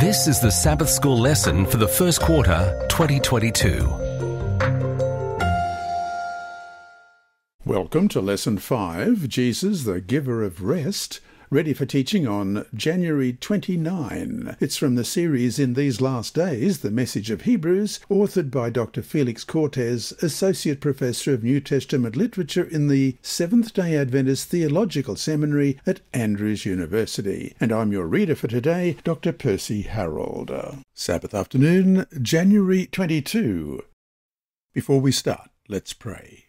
This is the Sabbath School lesson for the first quarter 2022. Welcome to Lesson 5 Jesus, the Giver of Rest, ready for teaching on January 29. It's from the series In These Last Days, The Message of Hebrews, authored by Dr. Felix Cortez, Associate Professor of New Testament Literature in the Seventh day Adventist Theological Seminary at Andrews University. And I'm your reader for today, Dr. Percy Harrold. Sabbath afternoon, January 22. Before we start, let's pray.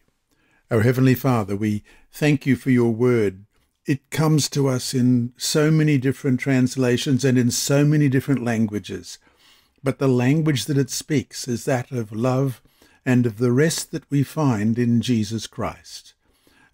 Our Heavenly Father, we thank you for your word. It comes to us in so many different translations and in so many different languages. But the language that it speaks is that of love and of the rest that we find in Jesus Christ.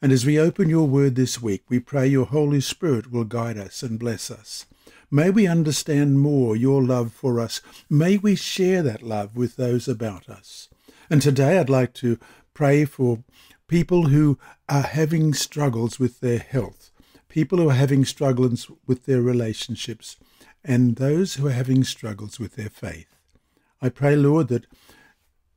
And as we open your word this week, we pray your Holy Spirit will guide us and bless us. May we understand more your love for us. May we share that love with those about us. And today I'd like to pray for people who are having struggles with their health, people who are having struggles with their relationships, and those who are having struggles with their faith. I pray, Lord, that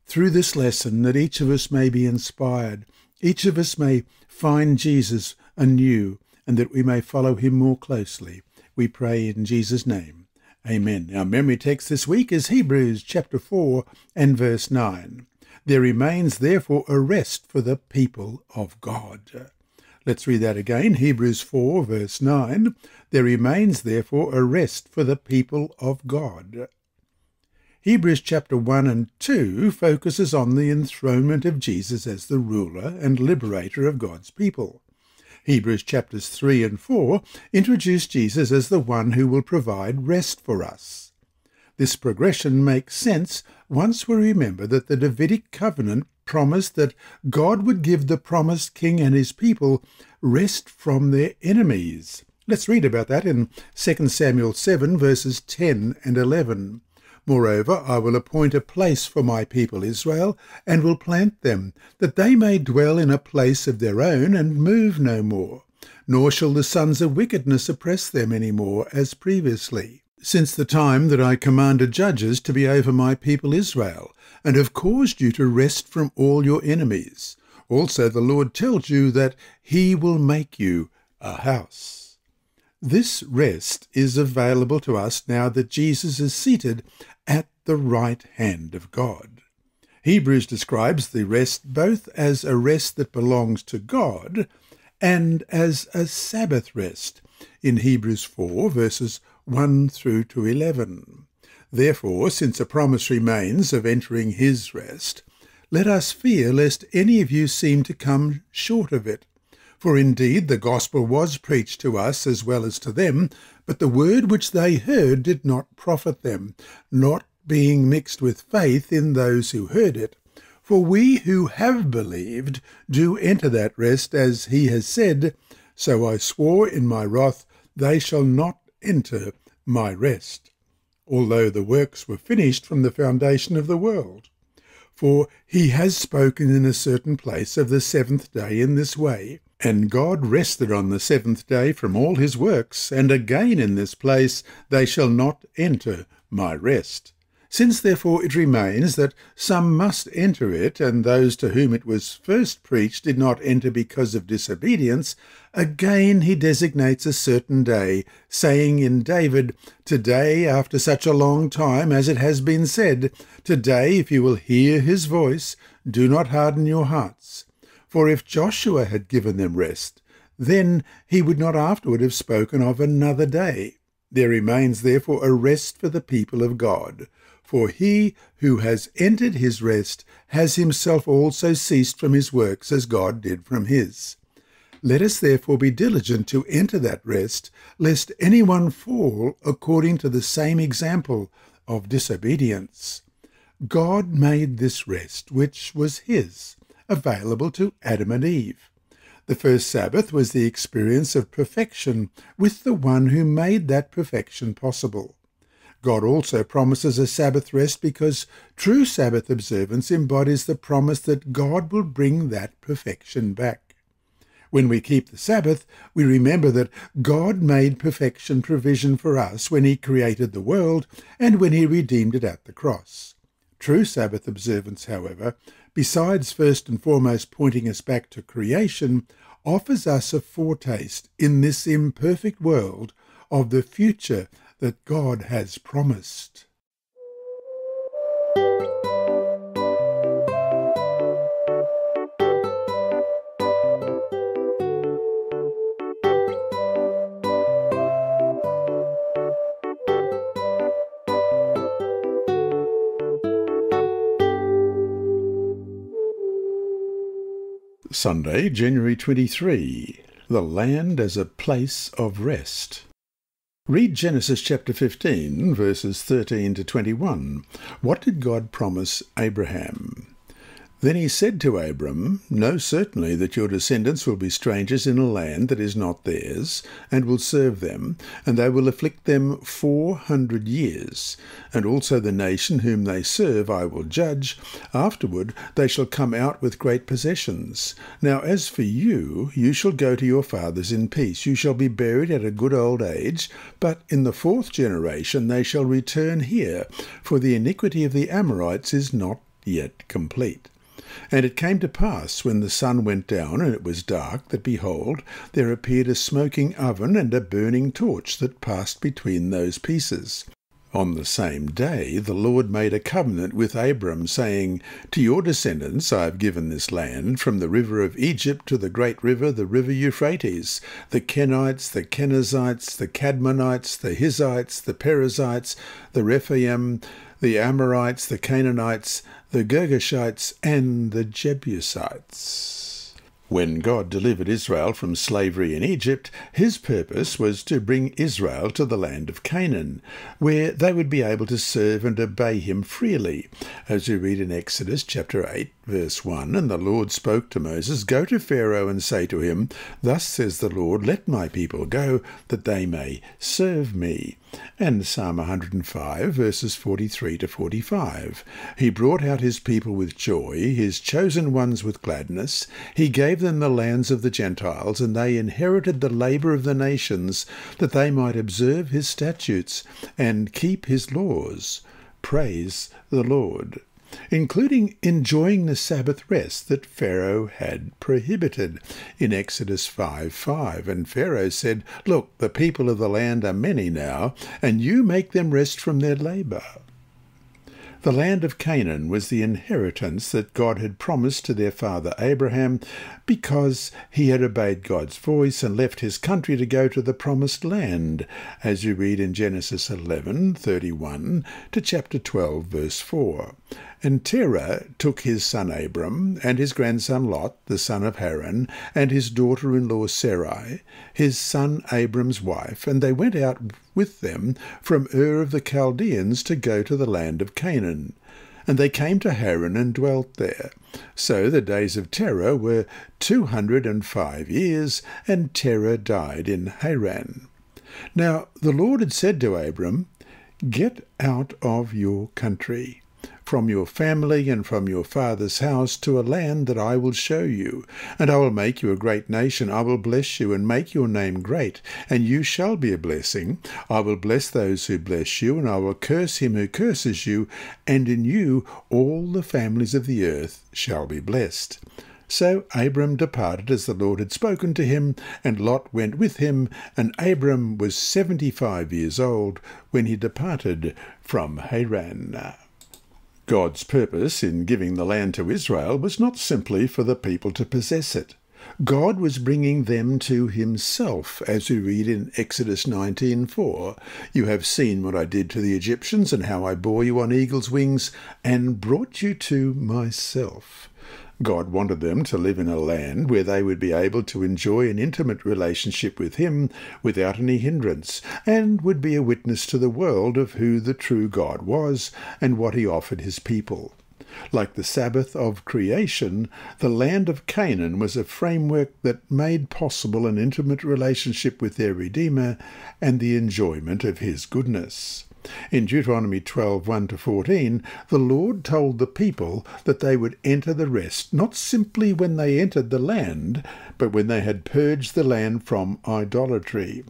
through this lesson that each of us may be inspired, each of us may find Jesus anew, and that we may follow him more closely. We pray in Jesus' name. Amen. Our memory text this week is Hebrews chapter 4 and verse 9. There remains therefore a rest for the people of God. Let's read that again. Hebrews 4, verse 9. There remains therefore a rest for the people of God. Hebrews chapter 1 and 2 focuses on the enthronement of Jesus as the ruler and liberator of God's people. Hebrews chapters 3 and 4 introduce Jesus as the one who will provide rest for us. This progression makes sense once we remember that the Davidic covenant promised that God would give the promised king and his people rest from their enemies. Let's read about that in 2 Samuel 7, verses 10 and 11. Moreover, I will appoint a place for my people Israel, and will plant them, that they may dwell in a place of their own, and move no more. Nor shall the sons of wickedness oppress them any more, as previously since the time that I commanded judges to be over my people Israel, and have caused you to rest from all your enemies. Also the Lord tells you that he will make you a house. This rest is available to us now that Jesus is seated at the right hand of God. Hebrews describes the rest both as a rest that belongs to God and as a Sabbath rest in Hebrews 4 verses 1 through to 11. Therefore, since a promise remains of entering his rest, let us fear lest any of you seem to come short of it. For indeed the gospel was preached to us as well as to them, but the word which they heard did not profit them, not being mixed with faith in those who heard it. For we who have believed do enter that rest, as he has said, So I swore in my wrath, they shall not enter my rest, although the works were finished from the foundation of the world. For he has spoken in a certain place of the seventh day in this way, and God rested on the seventh day from all his works, and again in this place they shall not enter my rest. Since therefore it remains that some must enter it, and those to whom it was first preached did not enter because of disobedience, again he designates a certain day, saying in David, Today, after such a long time, as it has been said, Today, if you will hear his voice, do not harden your hearts. For if Joshua had given them rest, then he would not afterward have spoken of another day. There remains therefore a rest for the people of God. For he who has entered his rest has himself also ceased from his works as God did from his. Let us therefore be diligent to enter that rest, lest anyone fall according to the same example of disobedience. God made this rest, which was his, available to Adam and Eve. The first Sabbath was the experience of perfection with the one who made that perfection possible. God also promises a Sabbath rest because true Sabbath observance embodies the promise that God will bring that perfection back. When we keep the Sabbath, we remember that God made perfection provision for us when he created the world and when he redeemed it at the cross. True Sabbath observance, however, besides first and foremost pointing us back to creation, offers us a foretaste in this imperfect world of the future that God has promised. Sunday, January 23. The land as a place of rest. Read Genesis chapter 15, verses 13 to 21. What did God promise Abraham? Then he said to Abram, Know certainly that your descendants will be strangers in a land that is not theirs, and will serve them, and they will afflict them four hundred years. And also the nation whom they serve I will judge. Afterward they shall come out with great possessions. Now as for you, you shall go to your fathers in peace. You shall be buried at a good old age, but in the fourth generation they shall return here, for the iniquity of the Amorites is not yet complete. And it came to pass, when the sun went down and it was dark, that behold, there appeared a smoking oven and a burning torch that passed between those pieces. On the same day the Lord made a covenant with Abram, saying, To your descendants I have given this land, from the river of Egypt to the great river, the river Euphrates, the Kenites, the Kenizzites, the Cadmonites, the Hittites, the Perizzites, the Rephaim, the Amorites, the Canaanites, the Girgashites, and the Jebusites. When God delivered Israel from slavery in Egypt, his purpose was to bring Israel to the land of Canaan, where they would be able to serve and obey him freely. As we read in Exodus chapter 8, verse 1, And the Lord spoke to Moses, Go to Pharaoh and say to him, Thus says the Lord, Let my people go, that they may serve me and Psalm 105, verses 43 to 45. He brought out his people with joy, his chosen ones with gladness. He gave them the lands of the Gentiles, and they inherited the labour of the nations, that they might observe his statutes and keep his laws. Praise the Lord including enjoying the Sabbath rest that Pharaoh had prohibited in Exodus 5 5. And Pharaoh said, Look, the people of the land are many now, and you make them rest from their labour. The land of Canaan was the inheritance that God had promised to their father Abraham because he had obeyed God's voice and left his country to go to the promised land, as you read in Genesis 11:31 to chapter 12 verse 4. And Terah took his son Abram, and his grandson Lot, the son of Haran, and his daughter in law Sarai, his son Abram's wife, and they went out with them from Ur of the Chaldeans to go to the land of Canaan. And they came to Haran and dwelt there. So the days of Terah were two hundred and five years, and Terah died in Haran. Now the Lord had said to Abram, Get out of your country from your family and from your father's house to a land that I will show you. And I will make you a great nation. I will bless you and make your name great, and you shall be a blessing. I will bless those who bless you, and I will curse him who curses you, and in you all the families of the earth shall be blessed. So Abram departed as the Lord had spoken to him, and Lot went with him, and Abram was seventy five years old when he departed from Haran. God's purpose in giving the land to Israel was not simply for the people to possess it. God was bringing them to himself, as we read in Exodus 19:4. You have seen what I did to the Egyptians and how I bore you on eagle's wings and brought you to myself. God wanted them to live in a land where they would be able to enjoy an intimate relationship with Him without any hindrance, and would be a witness to the world of who the true God was and what He offered His people. Like the Sabbath of creation, the land of Canaan was a framework that made possible an intimate relationship with their Redeemer and the enjoyment of His goodness. In Deuteronomy 12 1 to 14, the Lord told the people that they would enter the rest not simply when they entered the land, but when they had purged the land from idolatry.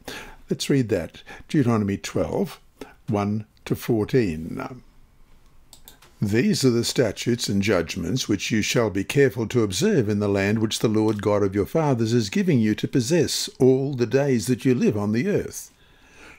Let's read that. Deuteronomy 12 1 to 14. These are the statutes and judgments which you shall be careful to observe in the land which the Lord God of your fathers is giving you to possess all the days that you live on the earth.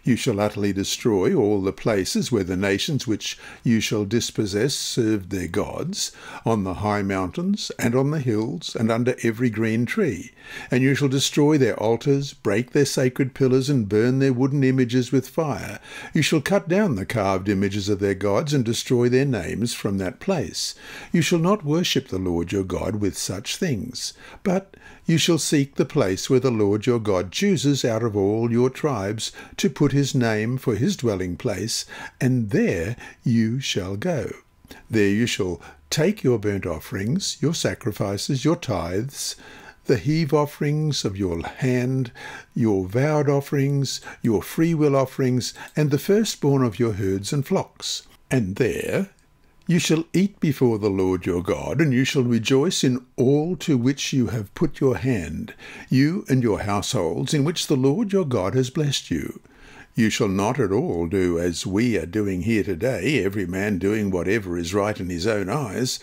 You shall utterly destroy all the places where the nations which you shall dispossess served their gods, on the high mountains, and on the hills, and under every green tree. And you shall destroy their altars, break their sacred pillars, and burn their wooden images with fire. You shall cut down the carved images of their gods, and destroy their names from that place. You shall not worship the Lord your God with such things, but you shall seek the place where the Lord your God chooses out of all your tribes to put his name for his dwelling place, and there you shall go. There you shall take your burnt offerings, your sacrifices, your tithes, the heave offerings of your hand, your vowed offerings, your freewill offerings, and the firstborn of your herds and flocks. And there you shall eat before the Lord your God, and you shall rejoice in all to which you have put your hand, you and your households, in which the Lord your God has blessed you. You shall not at all do as we are doing here today, every man doing whatever is right in his own eyes.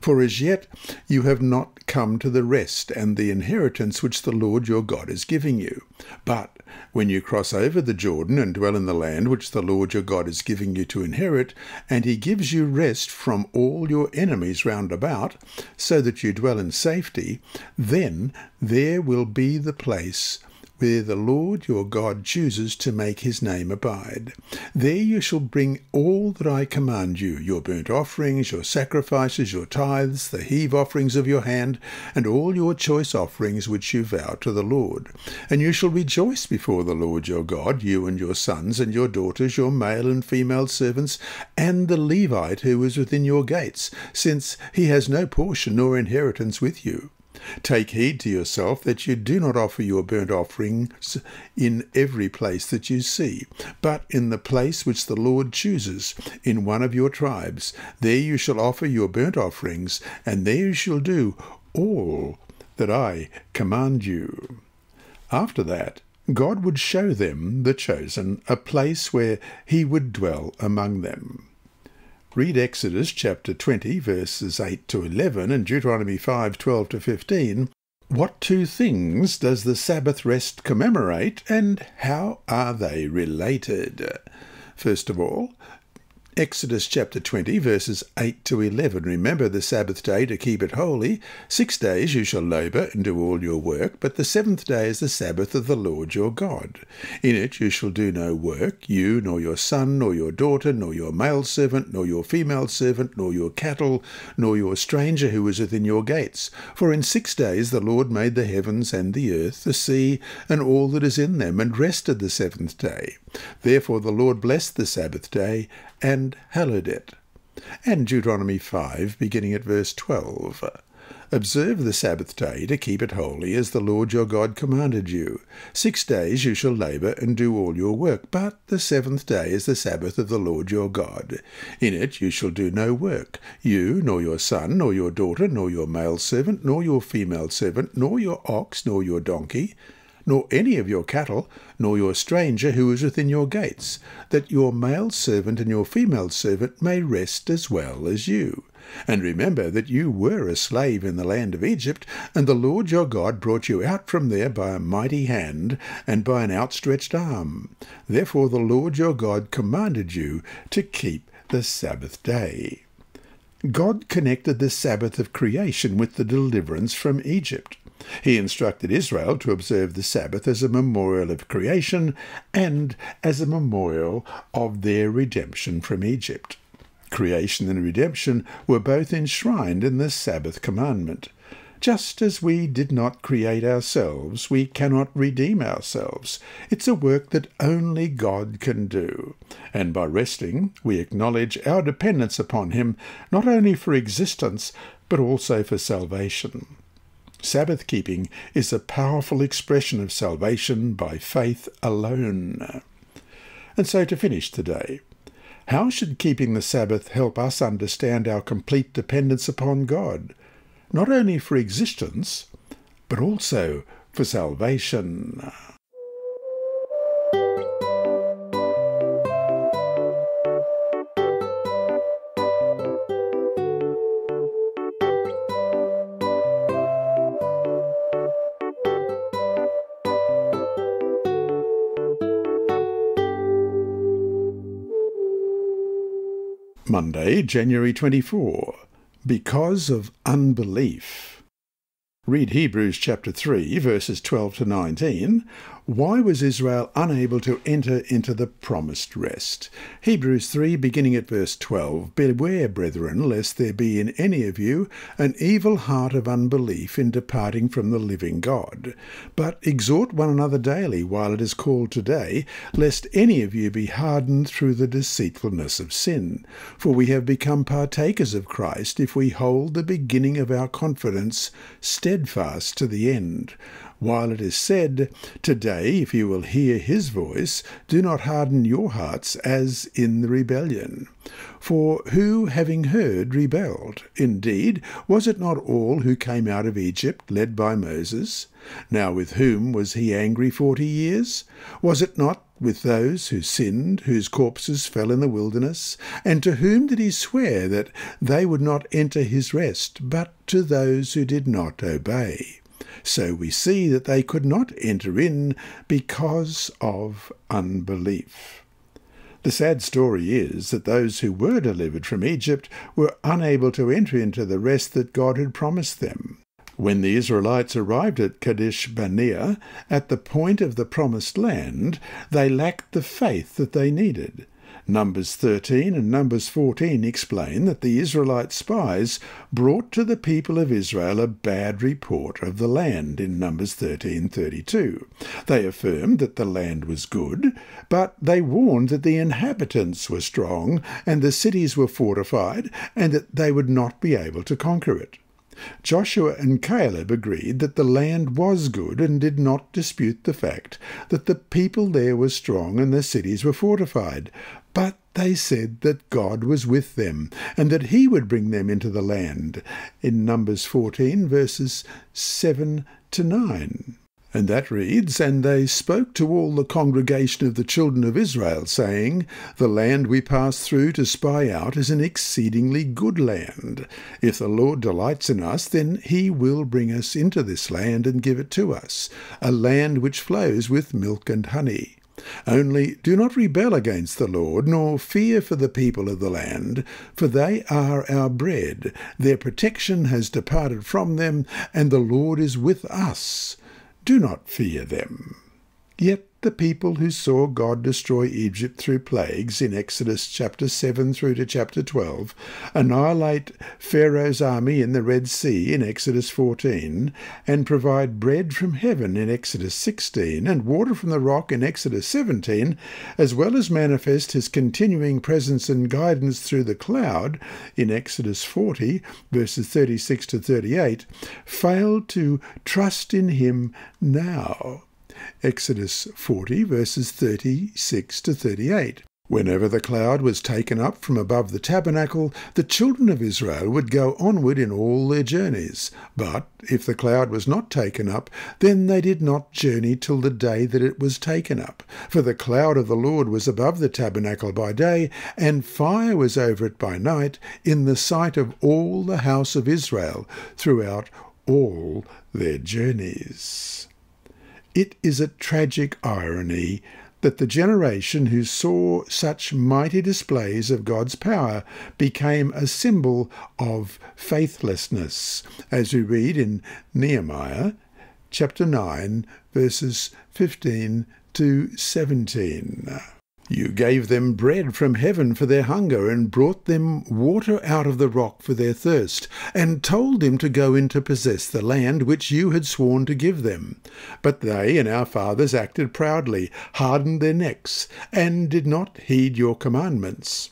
For as yet you have not come to the rest and the inheritance which the Lord your God is giving you. But when you cross over the Jordan and dwell in the land which the Lord your God is giving you to inherit, and he gives you rest from all your enemies round about, so that you dwell in safety, then there will be the place where the Lord your God chooses to make his name abide. There you shall bring all that I command you your burnt offerings, your sacrifices, your tithes, the heave offerings of your hand, and all your choice offerings which you vow to the Lord. And you shall rejoice before the Lord your God, you and your sons and your daughters, your male and female servants, and the Levite who is within your gates, since he has no portion nor inheritance with you. Take heed to yourself that you do not offer your burnt offerings in every place that you see, but in the place which the Lord chooses, in one of your tribes. There you shall offer your burnt offerings, and there you shall do all that I command you. After that, God would show them, the chosen, a place where he would dwell among them. Read Exodus chapter 20, verses 8 to 11, and Deuteronomy 5, 12 to 15. What two things does the Sabbath rest commemorate, and how are they related? First of all, Exodus chapter 20, verses 8 to 11. Remember the Sabbath day to keep it holy. Six days you shall labour and do all your work, but the seventh day is the Sabbath of the Lord your God. In it you shall do no work, you, nor your son, nor your daughter, nor your male servant, nor your female servant, nor your cattle, nor your stranger who is within your gates. For in six days the Lord made the heavens and the earth, the sea, and all that is in them, and rested the seventh day. Therefore the Lord blessed the Sabbath day and hallowed it. And Deuteronomy 5, beginning at verse 12. Observe the Sabbath day to keep it holy, as the Lord your God commanded you. Six days you shall labour and do all your work, but the seventh day is the Sabbath of the Lord your God. In it you shall do no work, you, nor your son, nor your daughter, nor your male servant, nor your female servant, nor your ox, nor your donkey, nor any of your cattle, nor your stranger who is within your gates, that your male servant and your female servant may rest as well as you. And remember that you were a slave in the land of Egypt, and the Lord your God brought you out from there by a mighty hand and by an outstretched arm. Therefore the Lord your God commanded you to keep the Sabbath day. God connected the Sabbath of creation with the deliverance from Egypt. He instructed Israel to observe the Sabbath as a memorial of creation and as a memorial of their redemption from Egypt. Creation and redemption were both enshrined in the Sabbath commandment. Just as we did not create ourselves, we cannot redeem ourselves. It's a work that only God can do. And by resting, we acknowledge our dependence upon Him, not only for existence, but also for salvation. Sabbath keeping is a powerful expression of salvation by faith alone. And so to finish today, How should keeping the Sabbath help us understand our complete dependence upon God, not only for existence, but also for salvation? Monday, January 24. Because of unbelief. Read Hebrews chapter 3, verses 12 to 19. Why was Israel unable to enter into the promised rest? Hebrews 3, beginning at verse 12. Beware, brethren, lest there be in any of you an evil heart of unbelief in departing from the living God. But exhort one another daily while it is called today, lest any of you be hardened through the deceitfulness of sin. For we have become partakers of Christ if we hold the beginning of our confidence steadfast to the end. While it is said, Today, if you will hear his voice, do not harden your hearts as in the rebellion. For who, having heard, rebelled? Indeed, was it not all who came out of Egypt, led by Moses? Now with whom was he angry forty years? Was it not with those who sinned, whose corpses fell in the wilderness? And to whom did he swear that they would not enter his rest, but to those who did not obey? So we see that they could not enter in because of unbelief. The sad story is that those who were delivered from Egypt were unable to enter into the rest that God had promised them. When the Israelites arrived at Kadesh Barnea, at the point of the promised land, they lacked the faith that they needed. Numbers 13 and Numbers 14 explain that the Israelite spies brought to the people of Israel a bad report of the land in Numbers 13:32. They affirmed that the land was good, but they warned that the inhabitants were strong and the cities were fortified and that they would not be able to conquer it. Joshua and Caleb agreed that the land was good and did not dispute the fact that the people there were strong and the cities were fortified, but they said that God was with them and that he would bring them into the land in Numbers 14 verses 7 to 9. And that reads, And they spoke to all the congregation of the children of Israel, saying, The land we pass through to spy out is an exceedingly good land. If the Lord delights in us, then he will bring us into this land and give it to us, a land which flows with milk and honey. Only do not rebel against the Lord, nor fear for the people of the land, for they are our bread. Their protection has departed from them, and the Lord is with us. Do not fear them. Yet the people who saw God destroy Egypt through plagues in Exodus chapter 7 through to chapter 12, annihilate Pharaoh's army in the Red Sea in Exodus 14, and provide bread from heaven in Exodus 16, and water from the rock in Exodus 17, as well as manifest his continuing presence and guidance through the cloud in Exodus 40, verses 36 to 38, failed to trust in him now. Exodus 40, verses 36 to 38. Whenever the cloud was taken up from above the tabernacle, the children of Israel would go onward in all their journeys. But if the cloud was not taken up, then they did not journey till the day that it was taken up. For the cloud of the Lord was above the tabernacle by day, and fire was over it by night, in the sight of all the house of Israel, throughout all their journeys. It is a tragic irony that the generation who saw such mighty displays of God's power became a symbol of faithlessness, as we read in Nehemiah chapter 9, verses 15 to 17. You gave them bread from heaven for their hunger, and brought them water out of the rock for their thirst, and told them to go in to possess the land which you had sworn to give them. But they and our fathers acted proudly, hardened their necks, and did not heed your commandments.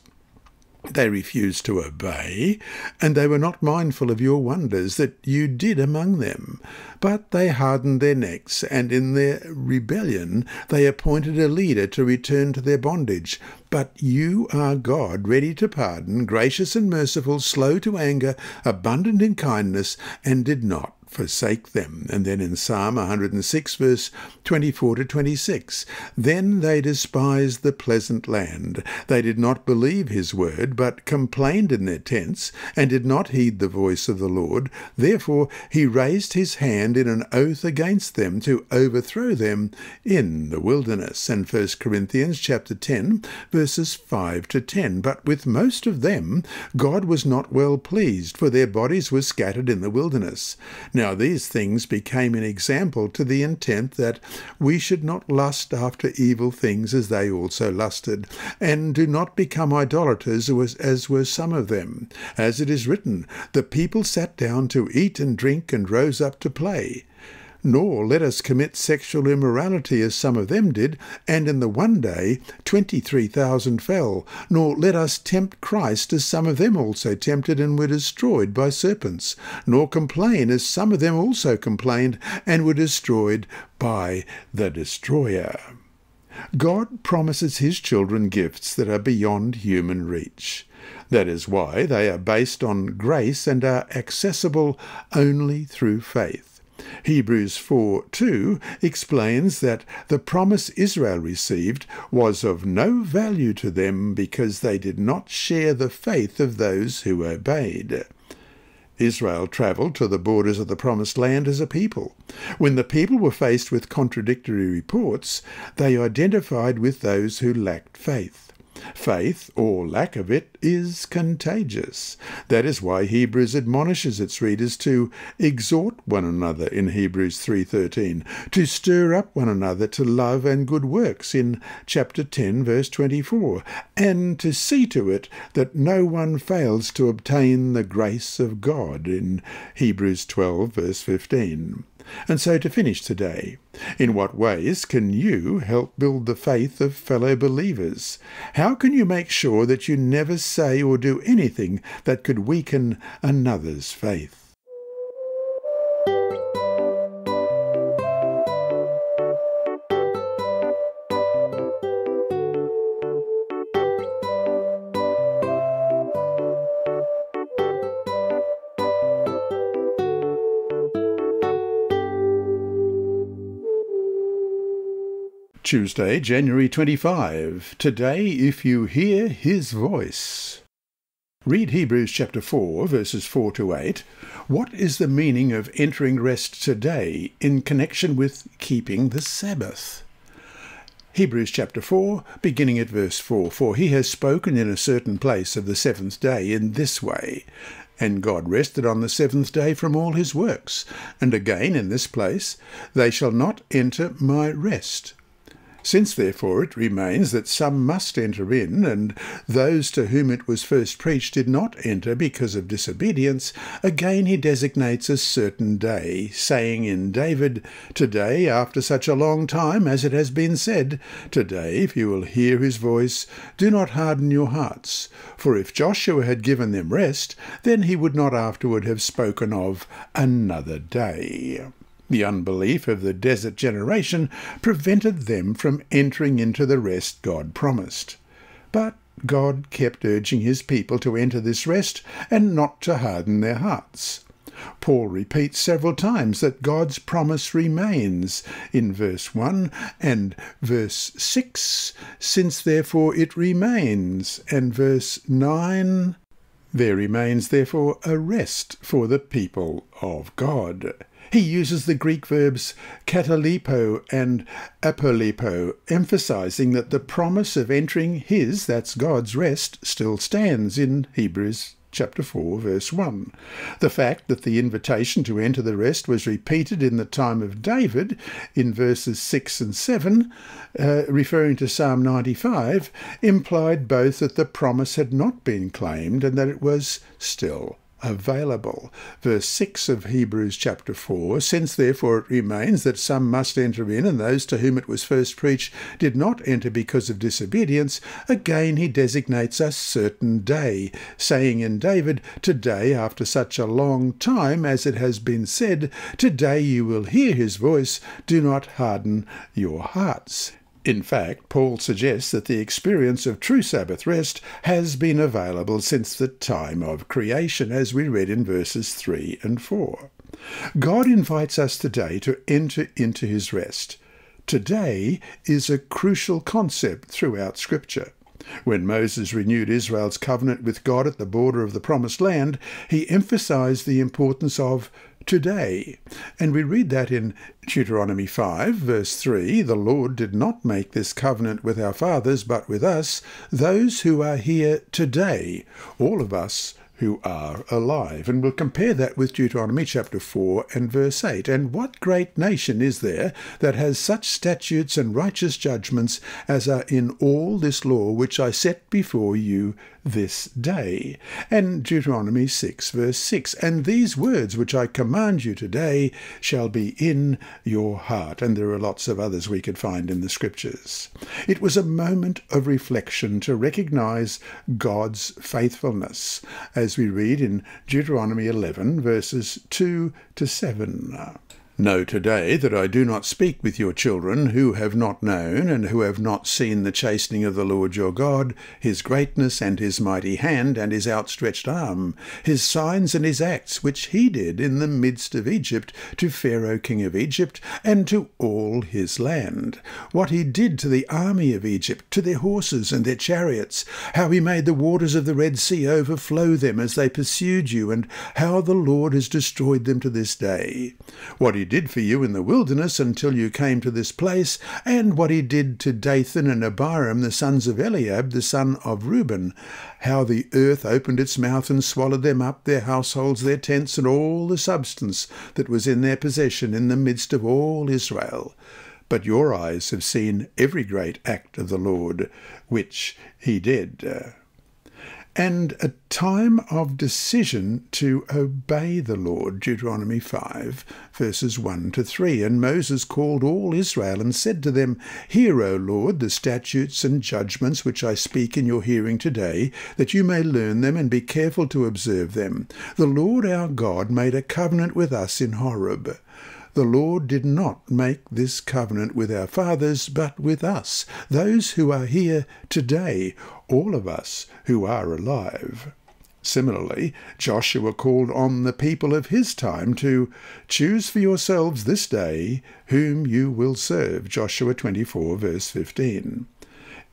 They refused to obey, and they were not mindful of your wonders that you did among them. But they hardened their necks, and in their rebellion they appointed a leader to return to their bondage. But you are God, ready to pardon, gracious and merciful, slow to anger, abundant in kindness, and did not forsake them. And then in Psalm 106, verse 24 to 26, then they despised the pleasant land. They did not believe his word, but complained in their tents, and did not heed the voice of the Lord. Therefore he raised his hand in an oath against them to overthrow them in the wilderness. And 1 Corinthians chapter 10, verses 5 to 10. But with most of them God was not well pleased, for their bodies were scattered in the wilderness. Now now these things became an example to the intent that we should not lust after evil things as they also lusted, and do not become idolaters as were some of them. As it is written, the people sat down to eat and drink and rose up to play nor let us commit sexual immorality as some of them did, and in the one day twenty three thousand fell, nor let us tempt Christ as some of them also tempted and were destroyed by serpents, nor complain as some of them also complained and were destroyed by the destroyer. God promises his children gifts that are beyond human reach. That is why they are based on grace and are accessible only through faith. Hebrews 4 2 explains that the promise Israel received was of no value to them because they did not share the faith of those who obeyed. Israel travelled to the borders of the Promised Land as a people. When the people were faced with contradictory reports, they identified with those who lacked faith. Faith, or lack of it, is contagious. That is why Hebrews admonishes its readers to exhort one another in Hebrews 3:13, to stir up one another to love and good works in chapter 10 verse 24, and to see to it that no one fails to obtain the grace of God in Hebrews 12 verse 15. And so to finish today, in what ways can you help build the faith of fellow believers? How can you make sure that you never say or do anything that could weaken another's faith? Tuesday, January 25. Today, if you hear his voice. Read Hebrews chapter 4, verses 4 to 8. What is the meaning of entering rest today in connection with keeping the Sabbath? Hebrews chapter 4, beginning at verse 4 For he has spoken in a certain place of the seventh day in this way. And God rested on the seventh day from all his works. And again in this place, They shall not enter my rest. Since therefore it remains that some must enter in, and those to whom it was first preached did not enter because of disobedience, again he designates a certain day, saying in David, Today, after such a long time, as it has been said, Today, if you will hear his voice, do not harden your hearts. For if Joshua had given them rest, then he would not afterward have spoken of another day. The unbelief of the desert generation prevented them from entering into the rest God promised. But God kept urging his people to enter this rest and not to harden their hearts. Paul repeats several times that God's promise remains in verse 1 and verse 6, since therefore it remains, and verse 9, there remains therefore a rest for the people of God. He uses the Greek verbs kataleipo and apoleipo, emphasizing that the promise of entering his, that's God's rest, still stands in Hebrews chapter 4, verse 1. The fact that the invitation to enter the rest was repeated in the time of David in verses 6 and 7, uh, referring to Psalm 95, implied both that the promise had not been claimed and that it was still available. Verse 6 of Hebrews chapter 4 Since therefore it remains that some must enter in, and those to whom it was first preached did not enter because of disobedience, again he designates a certain day, saying in David, Today, after such a long time, as it has been said, Today you will hear his voice, do not harden your hearts. In fact, Paul suggests that the experience of true Sabbath rest has been available since the time of creation, as we read in verses 3 and 4. God invites us today to enter into his rest. Today is a crucial concept throughout Scripture. When Moses renewed Israel's covenant with God at the border of the Promised Land, he emphasized the importance of today. And we read that in Deuteronomy 5, verse 3 The Lord did not make this covenant with our fathers, but with us, those who are here today, all of us who are alive. And we'll compare that with Deuteronomy chapter 4 and verse 8. And what great nation is there that has such statutes and righteous judgments as are in all this law which I set before you this day? And Deuteronomy 6 verse 6. And these words which I command you today shall be in your heart. And there are lots of others we could find in the scriptures. It was a moment of reflection to recognize God's faithfulness as we read in Deuteronomy 11, verses 2 to 7. Know today that I do not speak with your children who have not known and who have not seen the chastening of the Lord your God, his greatness and his mighty hand and his outstretched arm, his signs and his acts which he did in the midst of Egypt to Pharaoh king of Egypt and to all his land, what he did to the army of Egypt, to their horses and their chariots, how he made the waters of the Red Sea overflow them as they pursued you, and how the Lord has destroyed them to this day. What did for you in the wilderness until you came to this place, and what he did to Dathan and Abiram, the sons of Eliab, the son of Reuben, how the earth opened its mouth and swallowed them up, their households, their tents, and all the substance that was in their possession in the midst of all Israel. But your eyes have seen every great act of the Lord, which he did and a time of decision to obey the Lord. Deuteronomy 5, verses 1 to 3. And Moses called all Israel and said to them, Hear, O Lord, the statutes and judgments which I speak in your hearing today, that you may learn them and be careful to observe them. The Lord our God made a covenant with us in Horeb. The Lord did not make this covenant with our fathers, but with us, those who are here today, all of us who are alive. Similarly, Joshua called on the people of his time to choose for yourselves this day whom you will serve. Joshua 24, verse 15.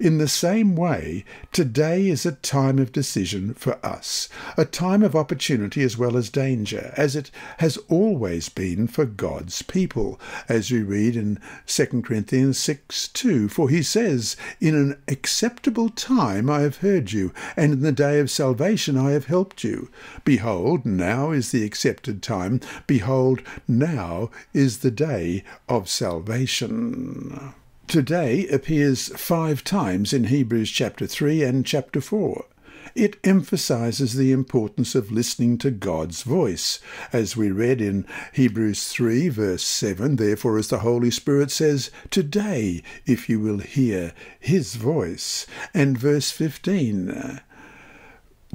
In the same way, today is a time of decision for us, a time of opportunity as well as danger, as it has always been for God's people, as we read in 2 Corinthians 6 2. For he says, In an acceptable time I have heard you, and in the day of salvation I have helped you. Behold, now is the accepted time. Behold, now is the day of salvation. Today appears five times in Hebrews chapter 3 and chapter 4. It emphasizes the importance of listening to God's voice, as we read in Hebrews 3, verse 7. Therefore, as the Holy Spirit says, Today, if you will hear his voice. And verse 15.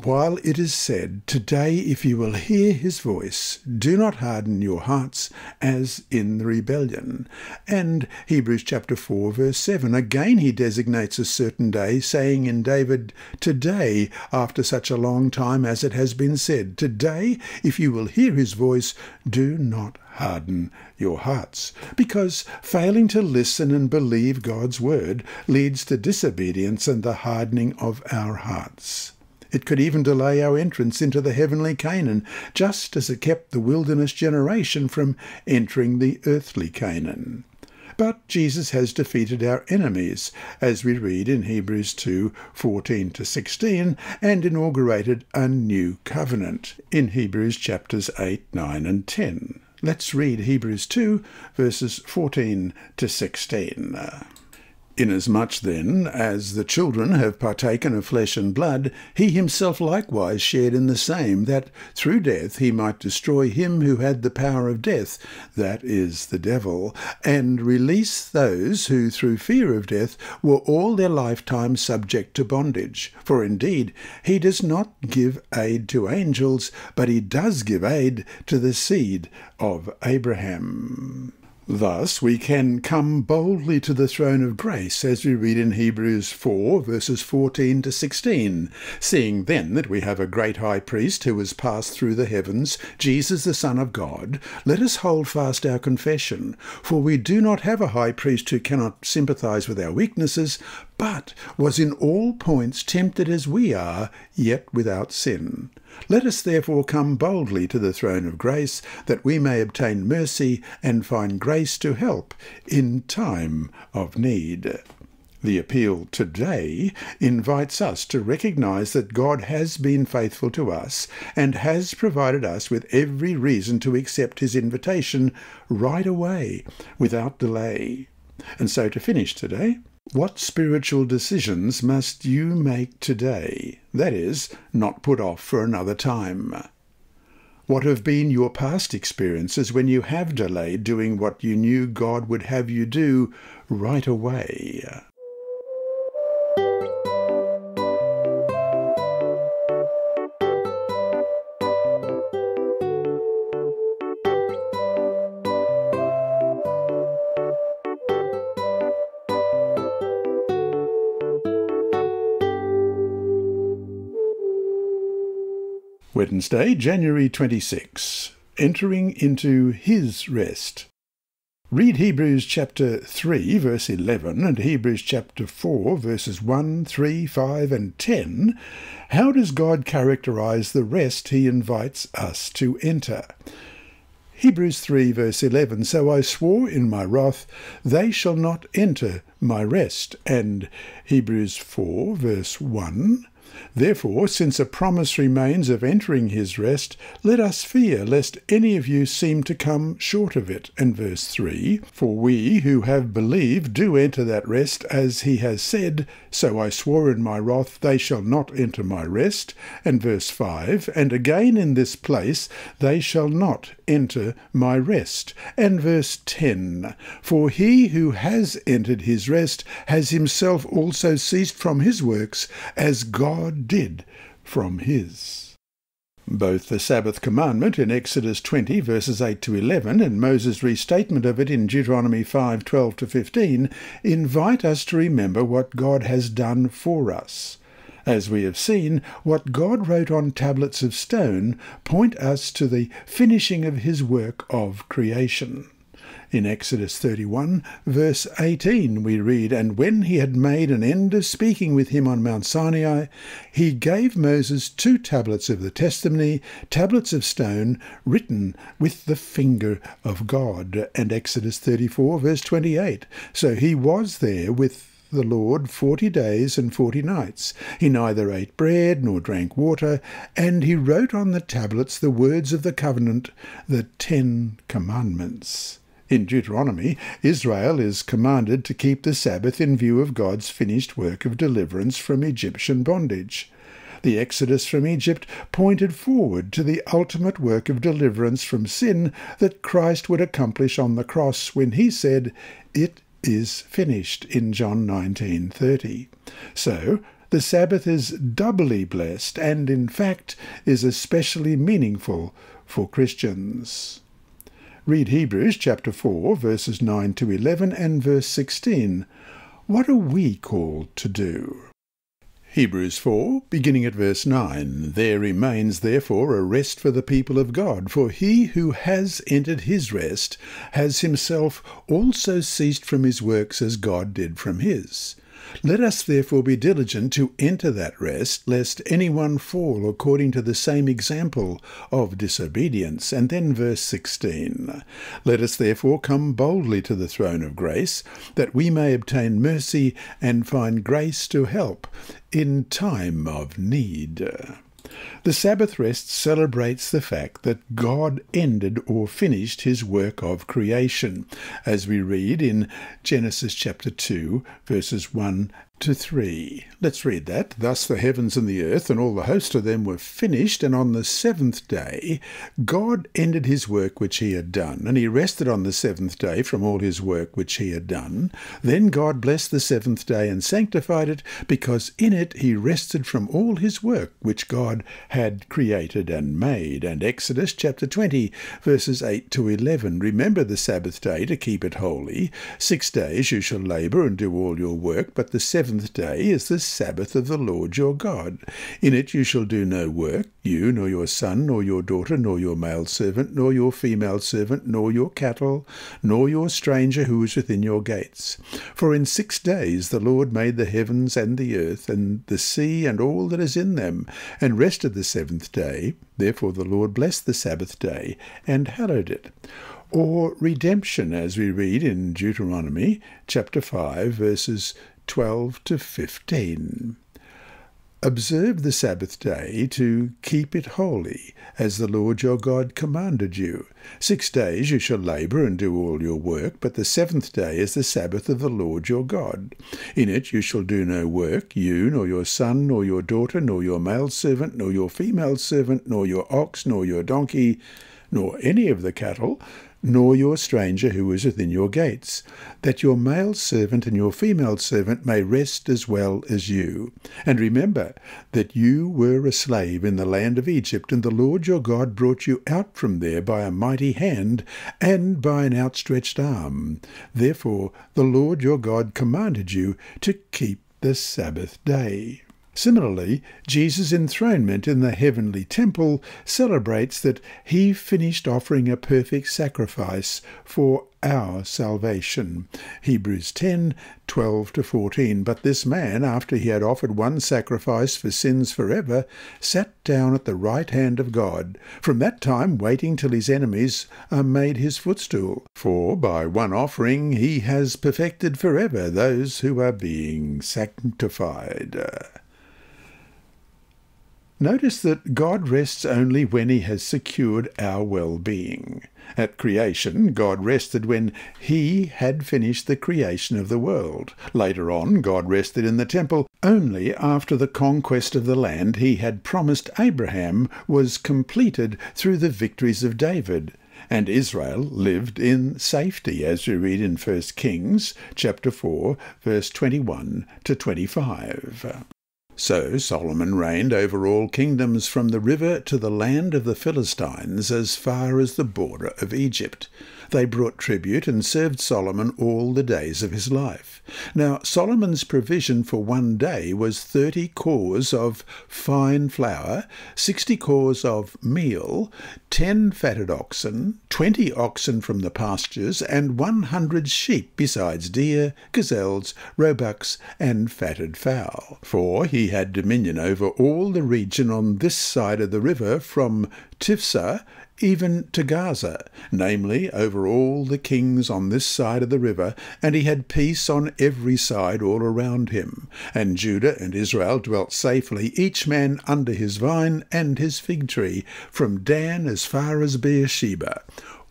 While it is said, Today, if you will hear his voice, do not harden your hearts as in the rebellion. And Hebrews chapter 4, verse 7. Again, he designates a certain day, saying in David, Today, after such a long time as it has been said, Today, if you will hear his voice, do not harden your hearts. Because failing to listen and believe God's word leads to disobedience and the hardening of our hearts. It could even delay our entrance into the heavenly Canaan, just as it kept the wilderness generation from entering the earthly Canaan. But Jesus has defeated our enemies, as we read in Hebrews 2 14 to 16, and inaugurated a new covenant in Hebrews chapters 8, 9, and 10. Let's read Hebrews 2, verses 14 to 16. Inasmuch then as the children have partaken of flesh and blood, he himself likewise shared in the same, that through death he might destroy him who had the power of death, that is, the devil, and release those who through fear of death were all their lifetime subject to bondage. For indeed he does not give aid to angels, but he does give aid to the seed of Abraham. Thus we can come boldly to the throne of grace, as we read in Hebrews 4, verses 14 to 16. Seeing then that we have a great high priest who has passed through the heavens, Jesus the Son of God, let us hold fast our confession. For we do not have a high priest who cannot sympathize with our weaknesses, but was in all points tempted as we are, yet without sin. Let us therefore come boldly to the throne of grace, that we may obtain mercy and find grace to help in time of need. The appeal today invites us to recognize that God has been faithful to us and has provided us with every reason to accept his invitation right away, without delay. And so to finish today, what spiritual decisions must you make today? That is, not put off for another time. What have been your past experiences when you have delayed doing what you knew God would have you do right away? Wednesday, January 26. Entering into his rest. Read Hebrews chapter 3, verse 11, and Hebrews chapter 4, verses 1, 3, 5, and 10. How does God characterize the rest he invites us to enter? Hebrews 3, verse 11 So I swore in my wrath, they shall not enter my rest. And Hebrews 4, verse 1 Therefore, since a promise remains of entering his rest, let us fear lest any of you seem to come short of it. And verse 3 For we who have believed do enter that rest, as he has said, So I swore in my wrath, they shall not enter my rest. And verse 5 And again in this place, they shall not enter my rest. And verse 10 For he who has entered his rest has himself also ceased from his works, as God did from his. Both the Sabbath commandment in Exodus 20 verses 8 to 11 and Moses' restatement of it in Deuteronomy 5 12 to 15 invite us to remember what God has done for us. As we have seen, what God wrote on tablets of stone point us to the finishing of his work of creation. In Exodus 31, verse 18, we read, And when he had made an end of speaking with him on Mount Sinai, he gave Moses two tablets of the testimony, tablets of stone, written with the finger of God. And Exodus 34, verse 28. So he was there with the Lord forty days and forty nights. He neither ate bread nor drank water, and he wrote on the tablets the words of the covenant, the Ten Commandments. In Deuteronomy, Israel is commanded to keep the Sabbath in view of God's finished work of deliverance from Egyptian bondage. The exodus from Egypt pointed forward to the ultimate work of deliverance from sin that Christ would accomplish on the cross when he said, It is finished in John 19:30. So, the Sabbath is doubly blessed and in fact is especially meaningful for Christians. Read Hebrews chapter 4, verses 9 to 11 and verse 16. What are we called to do? Hebrews 4, beginning at verse 9. There remains therefore a rest for the people of God, for he who has entered his rest has himself also ceased from his works as God did from his. Let us therefore be diligent to enter that rest, lest anyone fall according to the same example of disobedience. And then verse 16 Let us therefore come boldly to the throne of grace, that we may obtain mercy and find grace to help in time of need. The Sabbath rest celebrates the fact that God ended or finished his work of creation, as we read in Genesis chapter 2, verses 1 to 3. Let's read that. Thus the heavens and the earth and all the host of them were finished, and on the seventh day God ended his work which he had done, and he rested on the seventh day from all his work which he had done. Then God blessed the seventh day and sanctified it, because in it he rested from all his work which God had created and made. And Exodus chapter 20, verses 8 to 11. Remember the Sabbath day to keep it holy. Six days you shall labour and do all your work, but the seventh seventh day is the Sabbath of the Lord your God. In it you shall do no work, you, nor your son, nor your daughter, nor your male servant, nor your female servant, nor your cattle, nor your stranger who is within your gates. For in six days the Lord made the heavens and the earth, and the sea, and all that is in them, and rested the seventh day. Therefore the Lord blessed the Sabbath day, and hallowed it or redemption, as we read in Deuteronomy chapter 5, verses 12 to 15. Observe the Sabbath day to keep it holy, as the Lord your God commanded you. Six days you shall labour and do all your work, but the seventh day is the Sabbath of the Lord your God. In it you shall do no work, you, nor your son, nor your daughter, nor your male servant, nor your female servant, nor your ox, nor your donkey, nor any of the cattle, nor your stranger who is within your gates, that your male servant and your female servant may rest as well as you. And remember that you were a slave in the land of Egypt, and the Lord your God brought you out from there by a mighty hand and by an outstretched arm. Therefore the Lord your God commanded you to keep the Sabbath day. Similarly, Jesus' enthronement in the heavenly temple celebrates that he finished offering a perfect sacrifice for our salvation. Hebrews 10 12 to 14. But this man, after he had offered one sacrifice for sins forever, sat down at the right hand of God, from that time waiting till his enemies are made his footstool. For by one offering he has perfected forever those who are being sanctified. Notice that God rests only when he has secured our well-being. At creation, God rested when he had finished the creation of the world. Later on, God rested in the temple only after the conquest of the land he had promised Abraham was completed through the victories of David and Israel lived in safety, as we read in 1 Kings chapter 4, verse 21 to 25. So Solomon reigned over all kingdoms from the river to the land of the Philistines as far as the border of Egypt. They brought tribute and served Solomon all the days of his life. Now Solomon's provision for one day was thirty cors of fine flour, sixty cors of meal, ten fatted oxen, twenty oxen from the pastures, and one hundred sheep, besides deer, gazelles, roebucks, and fatted fowl. For he had dominion over all the region on this side of the river from Tiphsah even to Gaza, namely over all the kings on this side of the river, and he had peace on every side all around him. And Judah and Israel dwelt safely, each man under his vine and his fig tree, from Dan as far as Beersheba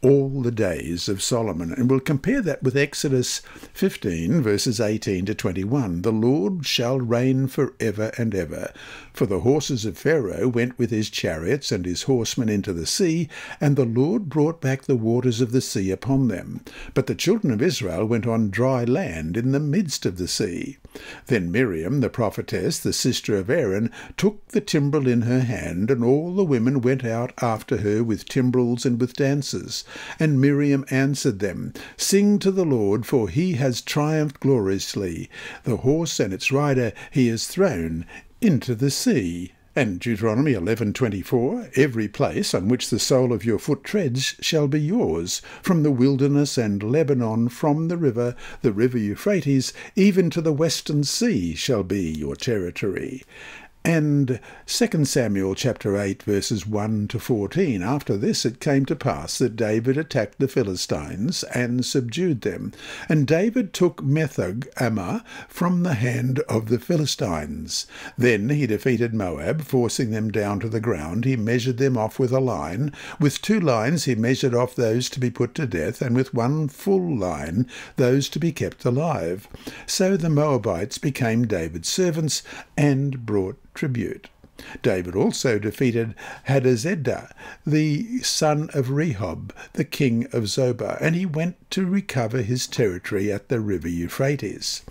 all the days of Solomon. And we'll compare that with Exodus 15, verses 18 to 21. The Lord shall reign for ever and ever. For the horses of Pharaoh went with his chariots and his horsemen into the sea, and the Lord brought back the waters of the sea upon them. But the children of Israel went on dry land in the midst of the sea. Then Miriam, the prophetess, the sister of Aaron, took the timbrel in her hand, and all the women went out after her with timbrels and with dances. And Miriam answered them, Sing to the Lord, for he has triumphed gloriously. The horse and its rider he has thrown into the sea. And Deuteronomy 11:24, every place on which the sole of your foot treads shall be yours, from the wilderness and Lebanon, from the river, the river Euphrates, even to the western sea shall be your territory. And 2 Samuel chapter 8 verses 1 to 14. After this it came to pass that David attacked the Philistines and subdued them. And David took Metheg Ammah from the hand of the Philistines. Then he defeated Moab, forcing them down to the ground. He measured them off with a line. With two lines he measured off those to be put to death, and with one full line those to be kept alive. So the Moabites became David's servants and brought tribute. David also defeated Hadadezer, the son of Rehob, the king of Zobah, and he went to recover his territory at the river Euphrates.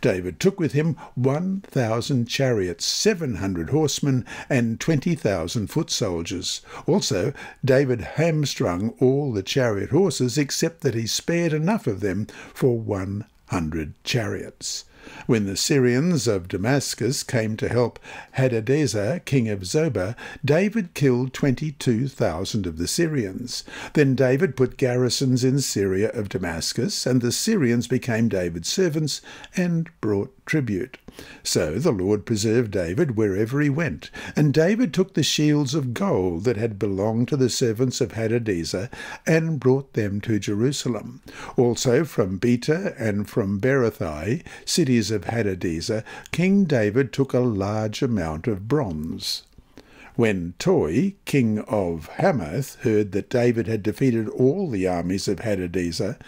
David took with him 1,000 chariots, 700 horsemen, and 20,000 foot soldiers. Also, David hamstrung all the chariot horses, except that he spared enough of them for 100 chariots. When the Syrians of Damascus came to help Hadadezer, king of Zobah, David killed 22,000 of the Syrians. Then David put garrisons in Syria of Damascus, and the Syrians became David's servants and brought tribute. So the Lord preserved David wherever he went. And David took the shields of gold that had belonged to the servants of Hadadezer and brought them to Jerusalem. Also from Betah and from Berothai, cities of Hadadezer, King David took a large amount of bronze. When Toi, king of Hamath, heard that David had defeated all the armies of Hadadezer,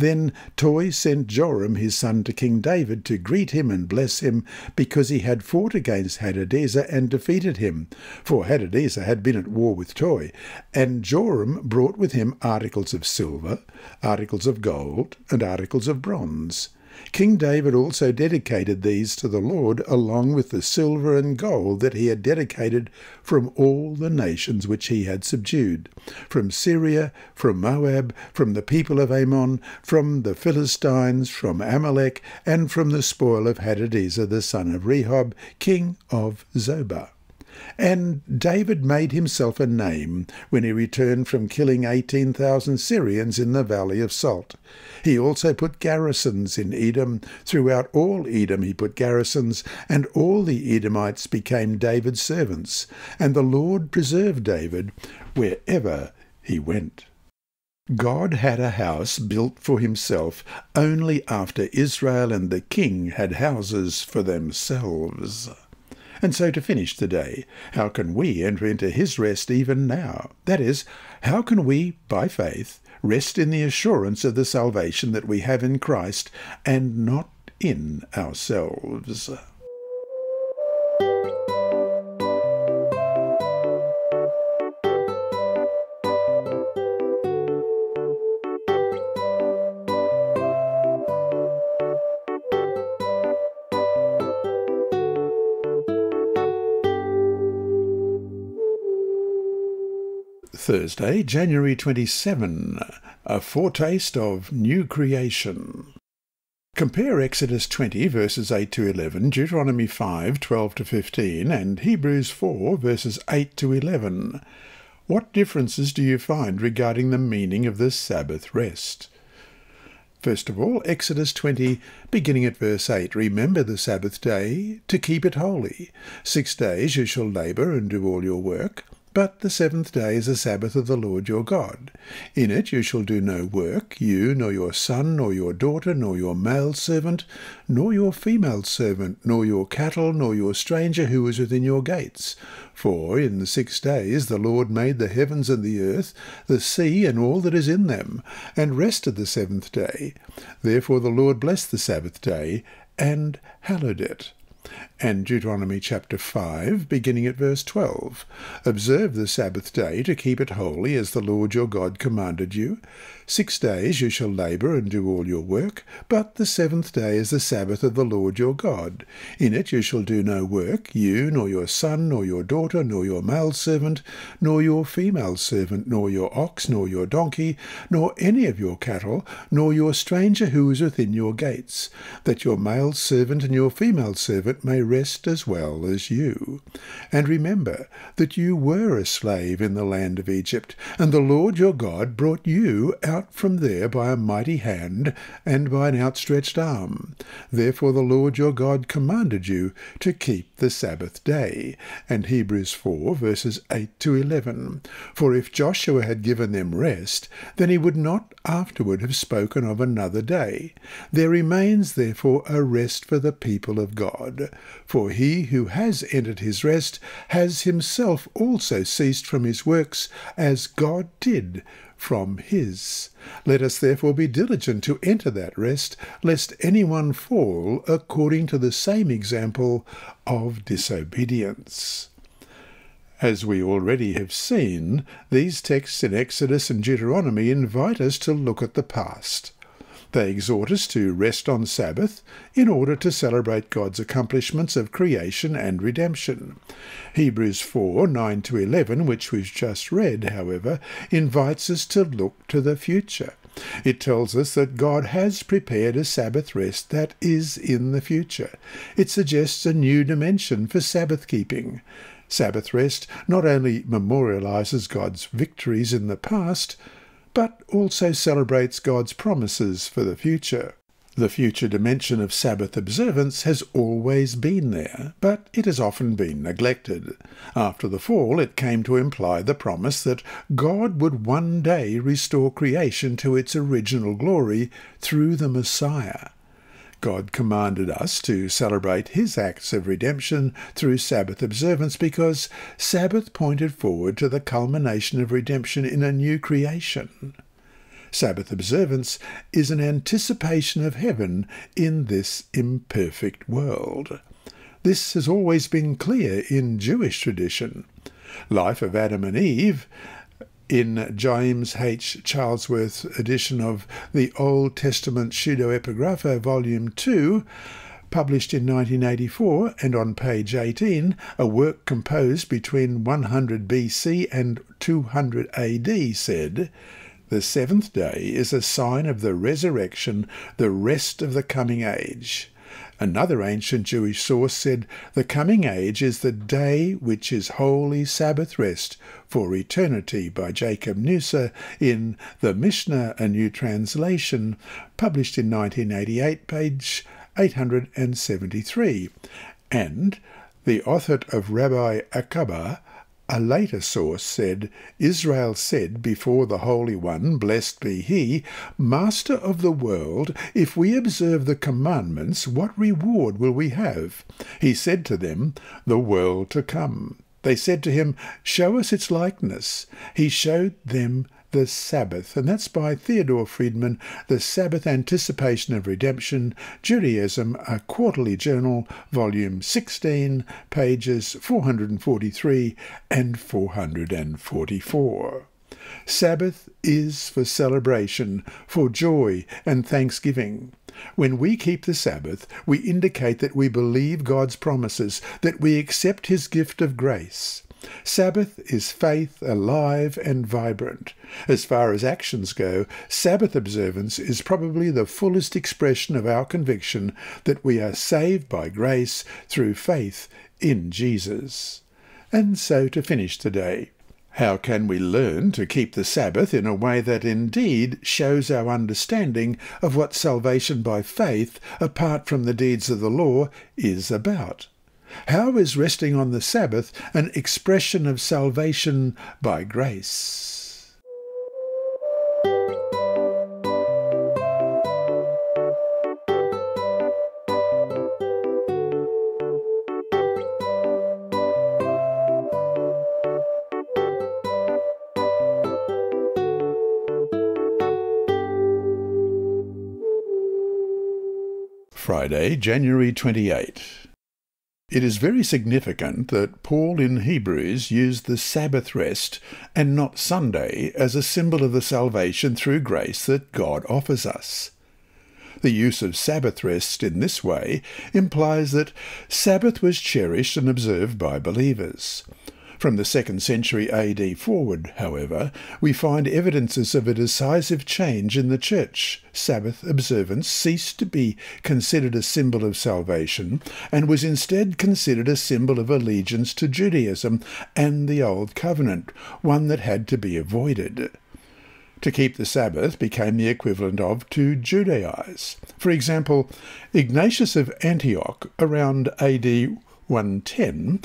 then Toi sent Joram his son to King David to greet him and bless him, because he had fought against Hadadezer and defeated him. For Hadadezer had been at war with Toi, and Joram brought with him articles of silver, articles of gold, and articles of bronze. King David also dedicated these to the Lord, along with the silver and gold that he had dedicated from all the nations which he had subdued, from Syria, from Moab, from the people of Ammon, from the Philistines, from Amalek, and from the spoil of Hadadezer the son of Rehob, king of Zobah. And David made himself a name when he returned from killing 18,000 Syrians in the Valley of Salt. He also put garrisons in Edom. Throughout all Edom he put garrisons, and all the Edomites became David's servants. And the Lord preserved David wherever he went. God had a house built for himself only after Israel and the king had houses for themselves. And so to finish the day, how can we enter into his rest even now? That is, how can we, by faith, rest in the assurance of the salvation that we have in Christ and not in ourselves? Thursday, January 27, a foretaste of new creation. Compare Exodus 20 verses 8 to 11, Deuteronomy 5 12 to 15, and Hebrews 4 verses 8 to 11. What differences do you find regarding the meaning of the Sabbath rest? First of all, Exodus 20, beginning at verse 8 Remember the Sabbath day to keep it holy. Six days you shall labour and do all your work. But the seventh day is the Sabbath of the Lord your God. In it you shall do no work, you, nor your son, nor your daughter, nor your male servant, nor your female servant, nor your cattle, nor your stranger who is within your gates. For in the six days the Lord made the heavens and the earth, the sea, and all that is in them, and rested the seventh day. Therefore the Lord blessed the Sabbath day, and hallowed it and Deuteronomy chapter 5, beginning at verse 12. Observe the Sabbath day to keep it holy, as the Lord your God commanded you. Six days you shall labour and do all your work, but the seventh day is the Sabbath of the Lord your God. In it you shall do no work, you, nor your son, nor your daughter, nor your male servant, nor your female servant, nor your ox, nor your donkey, nor any of your cattle, nor your stranger who is within your gates, that your male servant and your female servant may rest as well as you. And remember that you were a slave in the land of Egypt, and the Lord your God brought you out from there by a mighty hand and by an outstretched arm. Therefore the Lord your God commanded you to keep the Sabbath day. And Hebrews 4 verses 8 to 11. For if Joshua had given them rest, then he would not afterward have spoken of another day. There remains therefore a rest for the people of God. For he who has entered his rest has himself also ceased from his works, as God did from his. Let us therefore be diligent to enter that rest, lest any one fall according to the same example of disobedience. As we already have seen, these texts in Exodus and Deuteronomy invite us to look at the past. They exhort us to rest on Sabbath in order to celebrate God's accomplishments of creation and redemption. Hebrews 4 9 to 11, which we've just read, however, invites us to look to the future. It tells us that God has prepared a Sabbath rest that is in the future. It suggests a new dimension for Sabbath keeping. Sabbath rest not only memorializes God's victories in the past, but also celebrates God's promises for the future. The future dimension of Sabbath observance has always been there, but it has often been neglected. After the fall, it came to imply the promise that God would one day restore creation to its original glory through the Messiah. God commanded us to celebrate his acts of redemption through Sabbath observance because Sabbath pointed forward to the culmination of redemption in a new creation. Sabbath observance is an anticipation of heaven in this imperfect world. This has always been clear in Jewish tradition. Life of Adam and Eve in James H. Charlesworth's edition of the Old Testament Pseudepigrapha, Volume 2, published in 1984, and on page 18, a work composed between 100 BC and 200 AD, said, The seventh day is a sign of the resurrection, the rest of the coming age. Another ancient Jewish source said, The coming age is the day which is holy Sabbath rest for eternity by Jacob Neusner in The Mishnah, a New Translation, published in 1988, page 873. And the author of Rabbi Akiba a later source said, Israel said before the Holy One, blessed be he, Master of the world, if we observe the commandments, what reward will we have? He said to them, The world to come. They said to him, Show us its likeness. He showed them the Sabbath, and that's by Theodore Friedman, The Sabbath Anticipation of Redemption, Judaism, a Quarterly Journal, Volume 16, pages 443 and 444. Sabbath is for celebration, for joy and thanksgiving. When we keep the Sabbath, we indicate that we believe God's promises, that we accept His gift of grace. Sabbath is faith alive and vibrant. As far as actions go, Sabbath observance is probably the fullest expression of our conviction that we are saved by grace through faith in Jesus. And so to finish today. How can we learn to keep the Sabbath in a way that indeed shows our understanding of what salvation by faith, apart from the deeds of the law, is about? How is resting on the Sabbath an expression of salvation by grace? Friday, January 28. It is very significant that Paul in Hebrews used the Sabbath rest and not Sunday as a symbol of the salvation through grace that God offers us. The use of Sabbath rest in this way implies that Sabbath was cherished and observed by believers. From the second century AD forward, however, we find evidences of a decisive change in the Church. Sabbath observance ceased to be considered a symbol of salvation and was instead considered a symbol of allegiance to Judaism and the Old Covenant, one that had to be avoided. To keep the Sabbath became the equivalent of to Judaize. For example, Ignatius of Antioch, around AD 110,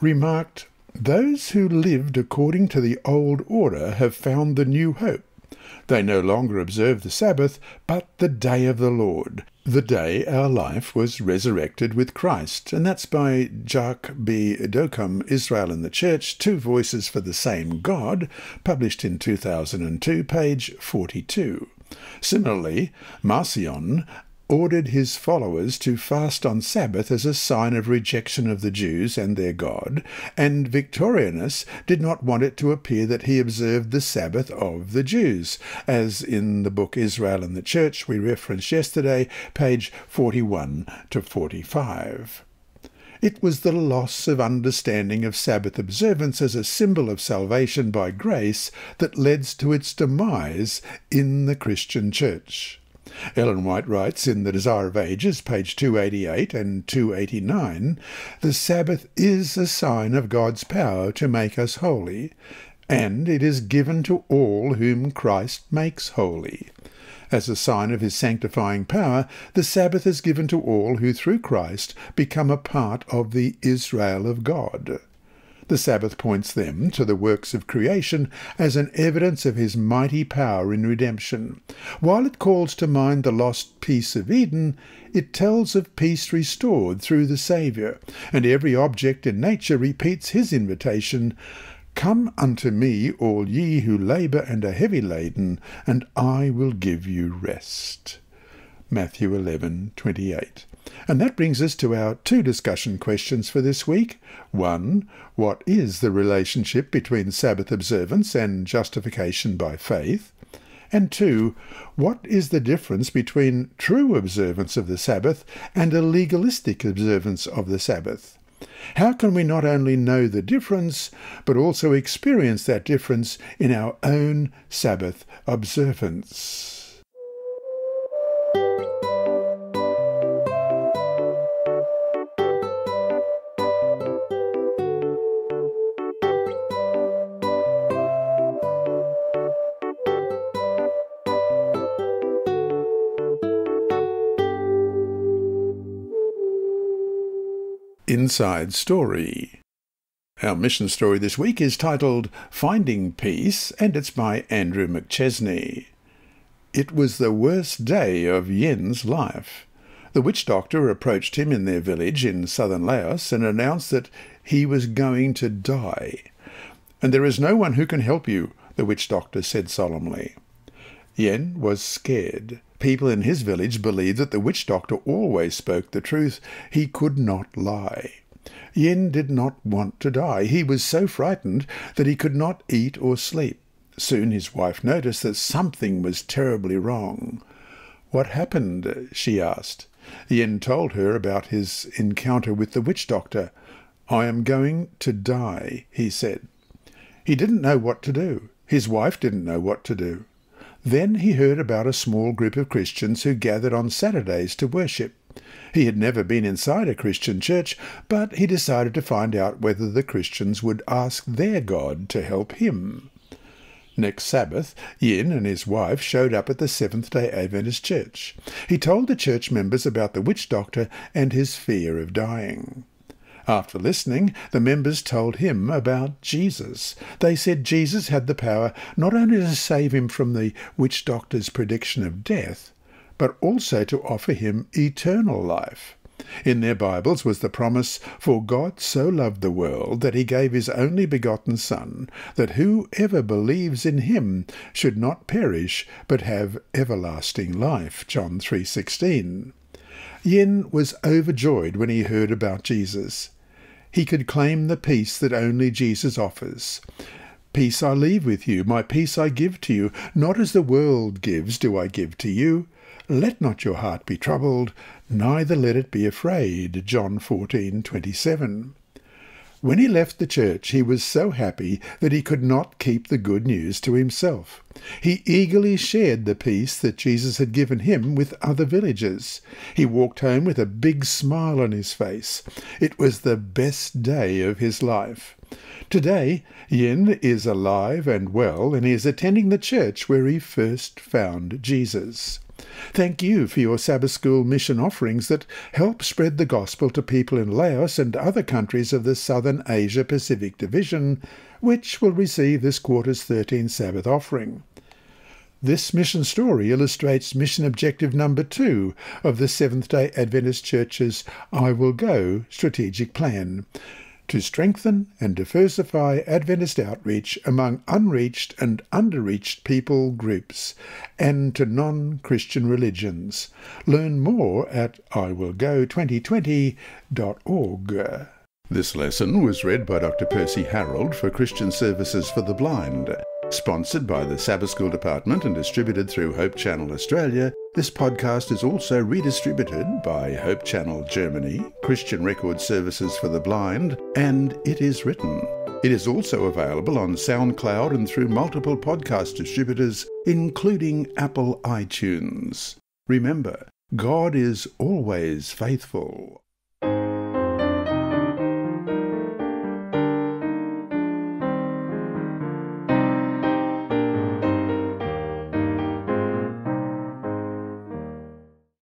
remarked, Those who lived according to the old order have found the new hope. They no longer observe the Sabbath, but the day of the Lord, the day our life was resurrected with Christ. And that's by Jacques B. Doukhan, Israel and the Church, Two Voices for the Same God, published in 2002, page 42. Similarly, Marcion ordered his followers to fast on Sabbath as a sign of rejection of the Jews and their God, and Victorinus did not want it to appear that he observed the Sabbath of the Jews, as in the book Israel and the Church we referenced yesterday, page 41 to 45. It was the loss of understanding of Sabbath observance as a symbol of salvation by grace that led to its demise in the Christian Church. Ellen White writes in The Desire of Ages, page 288 and 289, The Sabbath is a sign of God's power to make us holy, and it is given to all whom Christ makes holy. As a sign of his sanctifying power, the Sabbath is given to all who through Christ become a part of the Israel of God. The Sabbath points them to the works of creation as an evidence of his mighty power in redemption. While it calls to mind the lost peace of Eden, it tells of peace restored through the Saviour, and every object in nature repeats his invitation Come unto me, all ye who labour and are heavy laden, and I will give you rest. Matthew 11:28. And that brings us to our two discussion questions for this week. One, what is the relationship between Sabbath observance and justification by faith? And two, what is the difference between true observance of the Sabbath and a legalistic observance of the Sabbath? How can we not only know the difference, but also experience that difference in our own Sabbath observance? Inside Story. Our mission story this week is titled Finding Peace, and it's by Andrew McChesney. It was the worst day of Yen's life. The witch doctor approached him in their village in southern Laos and announced that he was going to die. And there is no one who can help you, the witch doctor said solemnly. Yen was scared. People in his village believed that the witch doctor always spoke the truth. He could not lie. Yen did not want to die. He was so frightened that he could not eat or sleep. Soon his wife noticed that something was terribly wrong. What happened? she asked. Yen told her about his encounter with the witch doctor. I am going to die, he said. He didn't know what to do. His wife didn't know what to do. Then he heard about a small group of Christians who gathered on Saturdays to worship. He had never been inside a Christian church, but he decided to find out whether the Christians would ask their God to help him. Next Sabbath, Yin and his wife showed up at the Seventh day Adventist church. He told the church members about the witch doctor and his fear of dying. After listening, the members told him about Jesus. They said Jesus had the power not only to save him from the witch doctor's prediction of death, but also to offer him eternal life. In their Bibles was the promise, For God so loved the world that he gave his only begotten Son, that whoever believes in him should not perish, but have everlasting life. John 3.16 Yin was overjoyed when he heard about Jesus. He could claim the peace that only Jesus offers. Peace I leave with you, my peace I give to you, not as the world gives do I give to you. Let not your heart be troubled, neither let it be afraid. John 14:27. When he left the church, he was so happy that he could not keep the good news to himself. He eagerly shared the peace that Jesus had given him with other villagers. He walked home with a big smile on his face. It was the best day of his life. Today, Yin is alive and well, and he is attending the church where he first found Jesus. Thank you for your Sabbath School mission offerings that help spread the gospel to people in Laos and other countries of the Southern Asia Pacific Division, which will receive this quarter's 13th Sabbath offering. This mission story illustrates mission objective number two of the Seventh day Adventist Church's I Will Go strategic plan to strengthen and diversify Adventist outreach among unreached and underreached people groups and to non Christian religions. Learn more at iwillgo2020.org. This lesson was read by Dr. Percy Harrold for Christian Services for the Blind. Sponsored by the Sabbath School Department and distributed through Hope Channel Australia, this podcast is also redistributed by Hope Channel Germany, Christian Record Services for the Blind, and It Is Written. It is also available on SoundCloud and through multiple podcast distributors, including Apple iTunes. Remember, God is always faithful.